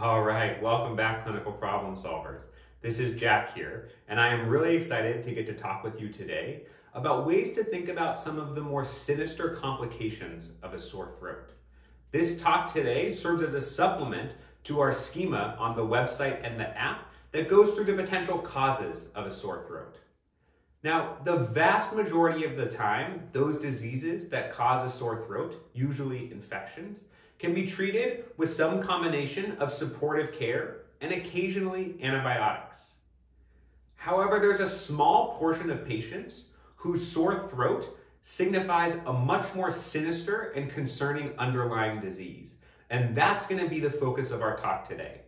All right, welcome back, clinical problem solvers. This is Jack here, and I am really excited to get to talk with you today about ways to think about some of the more sinister complications of a sore throat. This talk today serves as a supplement to our schema on the website and the app that goes through the potential causes of a sore throat. Now, the vast majority of the time, those diseases that cause a sore throat, usually infections, can be treated with some combination of supportive care and occasionally antibiotics. However, there's a small portion of patients whose sore throat signifies a much more sinister and concerning underlying disease. And that's going to be the focus of our talk today.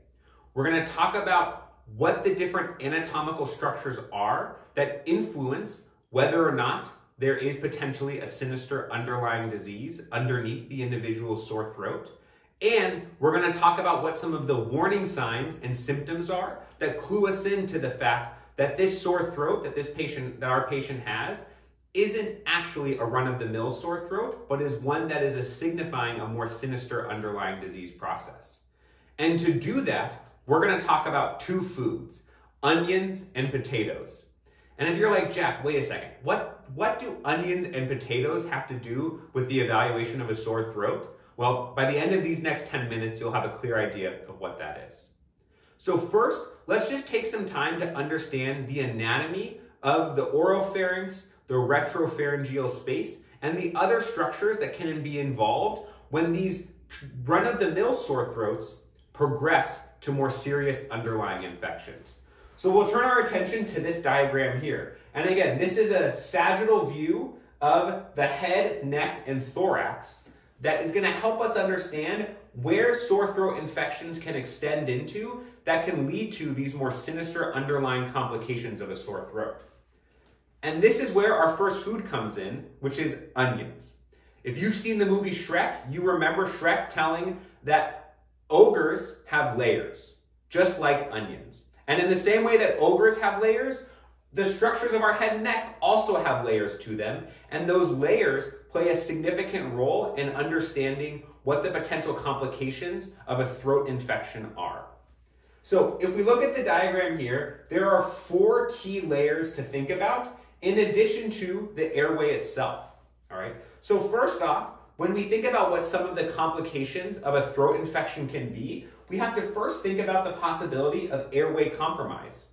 We're going to talk about what the different anatomical structures are that influence whether or not there is potentially a sinister underlying disease underneath the individual's sore throat. And we're going to talk about what some of the warning signs and symptoms are that clue us into the fact that this sore throat that this patient, that our patient has, isn't actually a run-of-the-mill sore throat, but is one that is a signifying a more sinister underlying disease process. And to do that, we're going to talk about two foods, onions and potatoes. And if you're like, Jack, wait a second, what, what do onions and potatoes have to do with the evaluation of a sore throat? Well, by the end of these next 10 minutes, you'll have a clear idea of what that is. So first, let's just take some time to understand the anatomy of the oropharynx, the retropharyngeal space, and the other structures that can be involved when these run-of-the-mill sore throats progress to more serious underlying infections. So we'll turn our attention to this diagram here. And again, this is a sagittal view of the head, neck, and thorax that is gonna help us understand where sore throat infections can extend into that can lead to these more sinister underlying complications of a sore throat. And this is where our first food comes in, which is onions. If you've seen the movie Shrek, you remember Shrek telling that ogres have layers, just like onions. And in the same way that ogres have layers, the structures of our head and neck also have layers to them, and those layers play a significant role in understanding what the potential complications of a throat infection are. So if we look at the diagram here, there are four key layers to think about in addition to the airway itself, all right? So first off, when we think about what some of the complications of a throat infection can be, we have to first think about the possibility of airway compromise.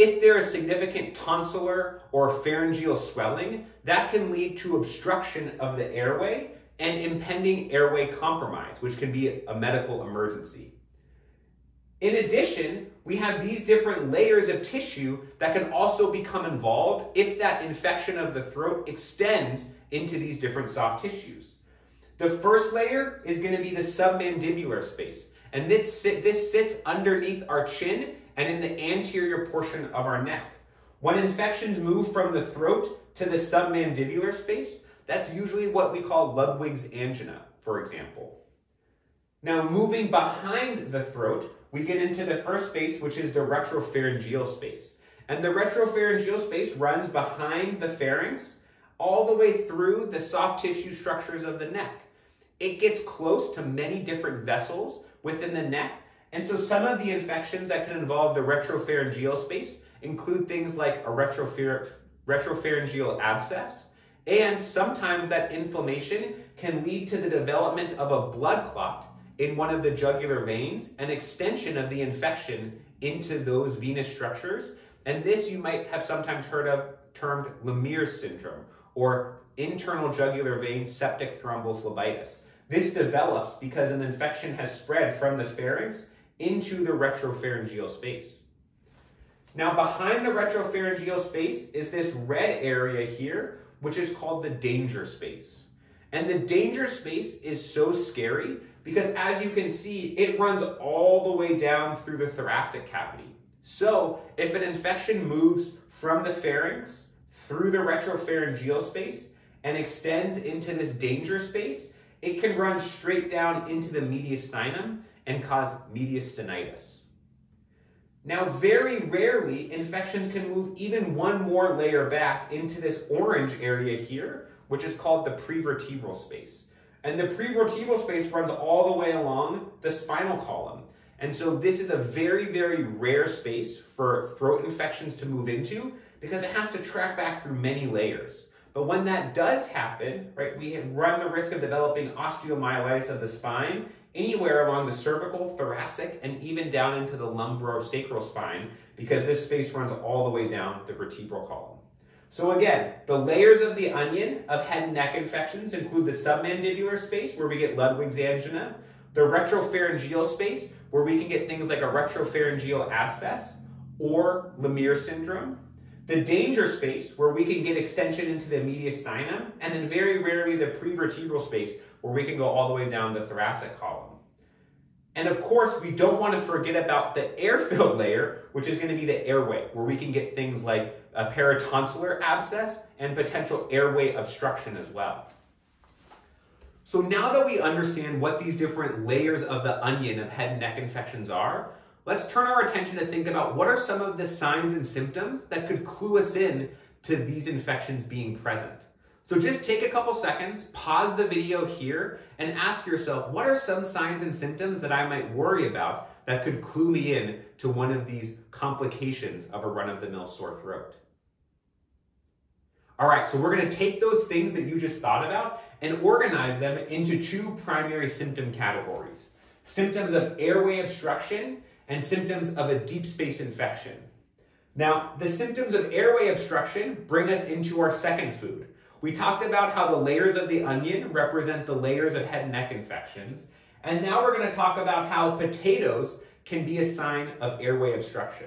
If there is significant tonsillar or pharyngeal swelling, that can lead to obstruction of the airway and impending airway compromise, which can be a medical emergency. In addition, we have these different layers of tissue that can also become involved if that infection of the throat extends into these different soft tissues. The first layer is going to be the submandibular space. And this, sit, this sits underneath our chin and in the anterior portion of our neck. When infections move from the throat to the submandibular space, that's usually what we call Ludwig's angina, for example. Now, moving behind the throat, we get into the first space, which is the retropharyngeal space. And the retropharyngeal space runs behind the pharynx all the way through the soft tissue structures of the neck. It gets close to many different vessels within the neck. And so some of the infections that can involve the retropharyngeal space include things like a retropharyngeal abscess. And sometimes that inflammation can lead to the development of a blood clot in one of the jugular veins, an extension of the infection into those venous structures. And this you might have sometimes heard of termed Lemierre's syndrome or internal jugular vein septic thrombophlebitis. This develops because an infection has spread from the pharynx into the retropharyngeal space. Now behind the retropharyngeal space is this red area here, which is called the danger space. And the danger space is so scary because as you can see, it runs all the way down through the thoracic cavity. So if an infection moves from the pharynx through the retropharyngeal space and extends into this danger space, it can run straight down into the mediastinum and cause mediastinitis. Now, very rarely, infections can move even one more layer back into this orange area here, which is called the prevertebral space. And the prevertebral space runs all the way along the spinal column. And so this is a very, very rare space for throat infections to move into because it has to track back through many layers. But when that does happen, right, we run the risk of developing osteomyelitis of the spine anywhere along the cervical, thoracic, and even down into the lumbosacral spine because this space runs all the way down the vertebral column. So again, the layers of the onion of head and neck infections include the submandibular space where we get Ludwig's angina, the retropharyngeal space where we can get things like a retropharyngeal abscess or Lemierre syndrome, the danger space where we can get extension into the mediastinum, and then very rarely the prevertebral space where we can go all the way down the thoracic column. And of course, we don't want to forget about the air-filled layer, which is going to be the airway, where we can get things like a peritonsillar abscess and potential airway obstruction as well. So now that we understand what these different layers of the onion of head and neck infections are, let's turn our attention to think about what are some of the signs and symptoms that could clue us in to these infections being present. So just take a couple seconds, pause the video here, and ask yourself, what are some signs and symptoms that I might worry about that could clue me in to one of these complications of a run-of-the-mill sore throat? All right, so we're gonna take those things that you just thought about and organize them into two primary symptom categories. Symptoms of airway obstruction and symptoms of a deep space infection. Now, the symptoms of airway obstruction bring us into our second food, we talked about how the layers of the onion represent the layers of head and neck infections. And now we're going to talk about how potatoes can be a sign of airway obstruction.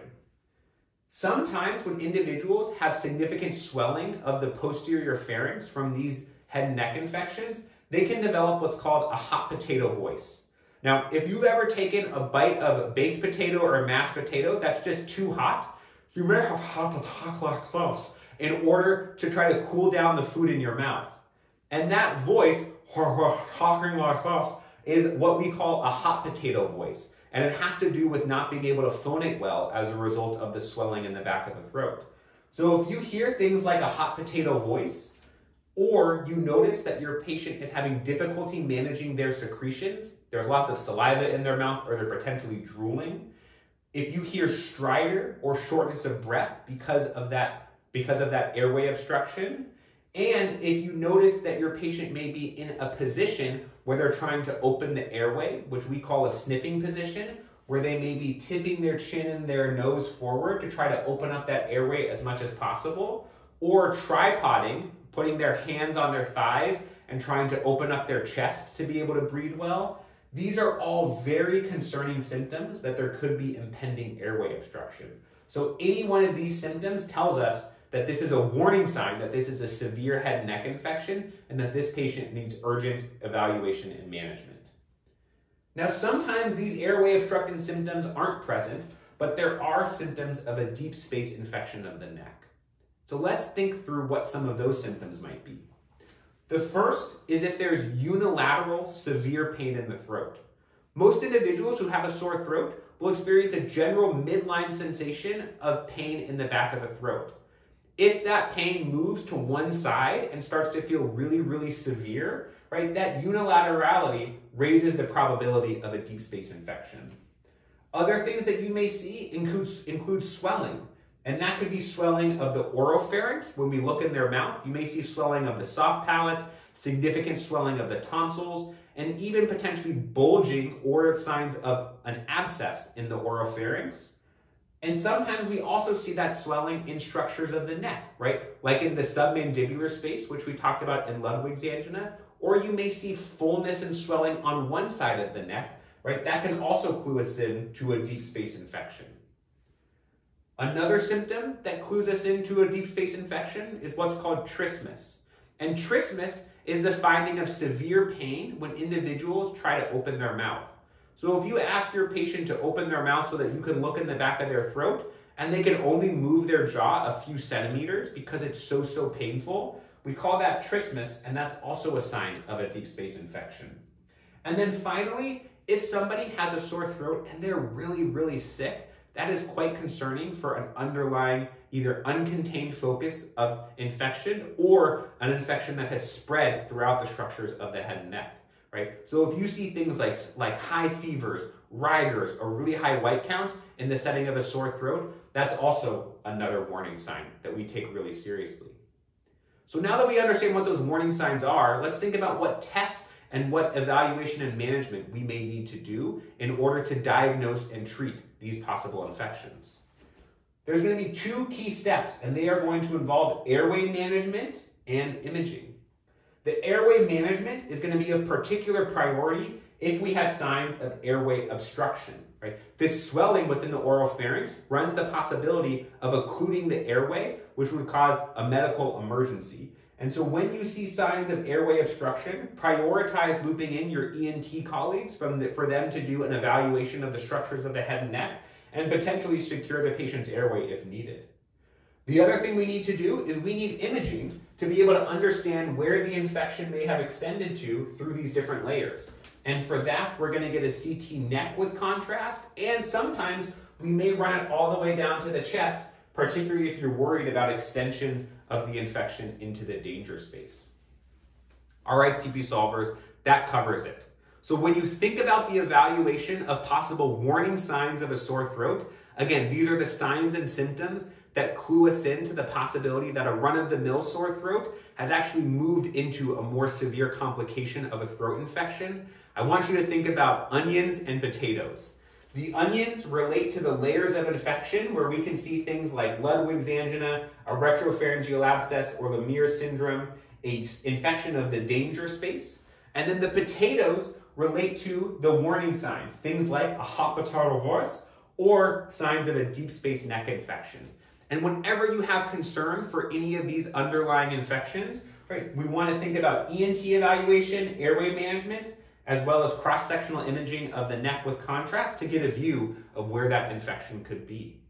Sometimes when individuals have significant swelling of the posterior pharynx from these head and neck infections, they can develop what's called a hot potato voice. Now, if you've ever taken a bite of baked potato or a mashed potato that's just too hot, you may have had to talk like this in order to try to cool down the food in your mouth. And that voice, is what we call a hot potato voice. And it has to do with not being able to phonate well as a result of the swelling in the back of the throat. So if you hear things like a hot potato voice, or you notice that your patient is having difficulty managing their secretions, there's lots of saliva in their mouth, or they're potentially drooling. If you hear stridor or shortness of breath because of that because of that airway obstruction. And if you notice that your patient may be in a position where they're trying to open the airway, which we call a sniffing position, where they may be tipping their chin and their nose forward to try to open up that airway as much as possible, or tripoding, putting their hands on their thighs and trying to open up their chest to be able to breathe well. These are all very concerning symptoms that there could be impending airway obstruction. So any one of these symptoms tells us that this is a warning sign that this is a severe head and neck infection and that this patient needs urgent evaluation and management. Now, sometimes these airway obstructing symptoms aren't present, but there are symptoms of a deep space infection of the neck. So let's think through what some of those symptoms might be. The first is if there's unilateral severe pain in the throat. Most individuals who have a sore throat will experience a general midline sensation of pain in the back of the throat. If that pain moves to one side and starts to feel really, really severe, right, that unilaterality raises the probability of a deep space infection. Other things that you may see includes, include swelling. And that could be swelling of the oropharynx. When we look in their mouth, you may see swelling of the soft palate, significant swelling of the tonsils, and even potentially bulging or signs of an abscess in the oropharynx. And sometimes we also see that swelling in structures of the neck, right? Like in the submandibular space, which we talked about in Ludwig's angina, or you may see fullness and swelling on one side of the neck, right? That can also clue us in to a deep space infection. Another symptom that clues us into a deep space infection is what's called trismus. And trismus is the finding of severe pain when individuals try to open their mouth. So if you ask your patient to open their mouth so that you can look in the back of their throat and they can only move their jaw a few centimeters because it's so, so painful, we call that trismus and that's also a sign of a deep space infection. And then finally, if somebody has a sore throat and they're really, really sick, that is quite concerning for an underlying either uncontained focus of infection or an infection that has spread throughout the structures of the head and neck right? So if you see things like, like high fevers rigors, a really high white count in the setting of a sore throat, that's also another warning sign that we take really seriously. So now that we understand what those warning signs are, let's think about what tests and what evaluation and management we may need to do in order to diagnose and treat these possible infections. There's going to be two key steps, and they are going to involve airway management and imaging. The airway management is going to be of particular priority if we have signs of airway obstruction. Right? This swelling within the oral pharynx runs the possibility of occluding the airway, which would cause a medical emergency. And so when you see signs of airway obstruction, prioritize looping in your ENT colleagues the, for them to do an evaluation of the structures of the head and neck and potentially secure the patient's airway if needed. The other thing we need to do is we need imaging to be able to understand where the infection may have extended to through these different layers. And for that, we're going to get a CT neck with contrast, and sometimes we may run it all the way down to the chest, particularly if you're worried about extension of the infection into the danger space. All right, CP solvers, that covers it. So when you think about the evaluation of possible warning signs of a sore throat, again, these are the signs and symptoms that clue us in to the possibility that a run-of-the-mill sore throat has actually moved into a more severe complication of a throat infection. I want you to think about onions and potatoes. The onions relate to the layers of infection where we can see things like Ludwig's angina, a retropharyngeal abscess, or the Lemierre syndrome, a infection of the danger space. And then the potatoes relate to the warning signs, things like a hot potato voice or signs of a deep space neck infection. And whenever you have concern for any of these underlying infections, right, we want to think about ENT evaluation, airway management, as well as cross-sectional imaging of the neck with contrast to get a view of where that infection could be.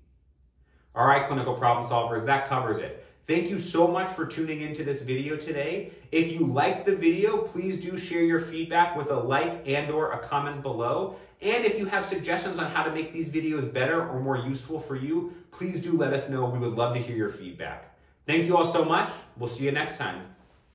All right, clinical problem solvers, that covers it. Thank you so much for tuning into this video today. If you liked the video, please do share your feedback with a like and or a comment below. And if you have suggestions on how to make these videos better or more useful for you, please do let us know. We would love to hear your feedback. Thank you all so much. We'll see you next time.